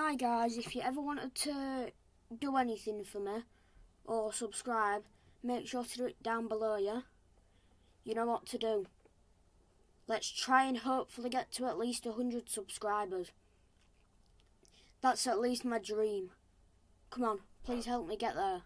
Hi guys, if you ever wanted to do anything for me or subscribe, make sure to do it down below, yeah? You know what to do. Let's try and hopefully get to at least 100 subscribers. That's at least my dream. Come on, please help me get there.